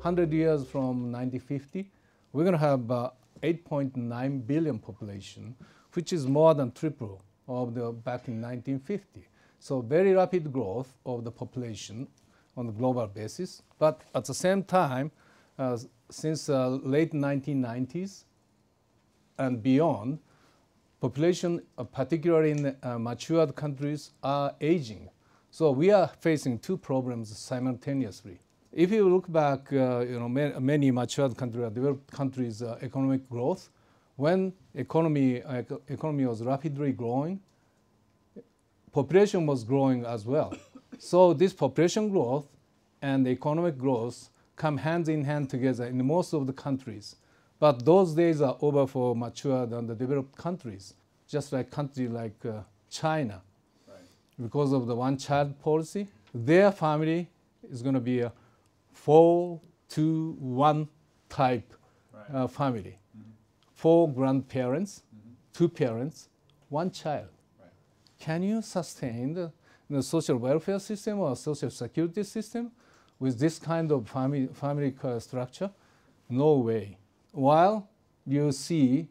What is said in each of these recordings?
Hundred years from 1950, we're going to have uh, 8.9 billion population, which is more than triple of the back in 1950. So very rapid growth of the population on the global basis. But at the same time, uh, since uh, late 1990s and beyond, population, uh, particularly in uh, matured countries, are aging. So we are facing two problems simultaneously. If you look back, uh, you know, ma- many matured countries, developed countries' economic growth, when economy economy was rapidly growing, population was growing as well. so this population growth and economic growth come hand in hand together in most of the countries. But those days are over for matured and the developed countries, just like countries like uh, China. Because of the one-child policy, their family is going to be a four to one type uh, family. Four grandparents, two parents, one child. Can you sustain the, the social welfare system or social security system with this kind of family, family uh, structure? No way. While you see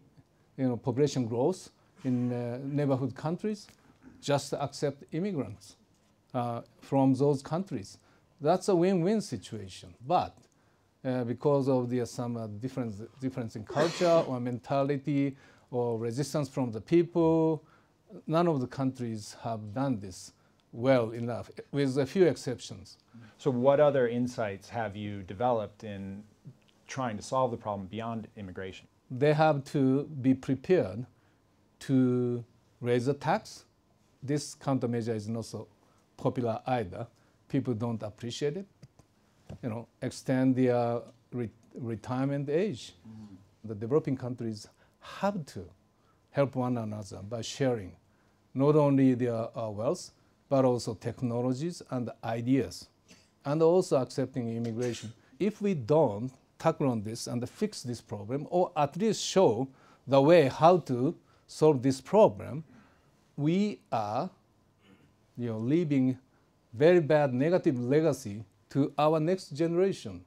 you know, population growth in uh, neighborhood countries, just accept immigrants uh, from those countries. That's a win-win situation. But uh, because of the some uh, difference difference in culture or mentality or resistance from the people, none of the countries have done this well enough, with a few exceptions. So, what other insights have you developed in trying to solve the problem beyond immigration? They have to be prepared to raise the tax. This countermeasure is not so popular either. People don't appreciate it. You know, extend their re- retirement age. The developing countries have to help one another by sharing not only their uh, wealth, but also technologies and ideas, and also accepting immigration. If we don't tackle on this and fix this problem, or at least show the way how to solve this problem, we are you know, leaving very bad negative legacy to our next generation.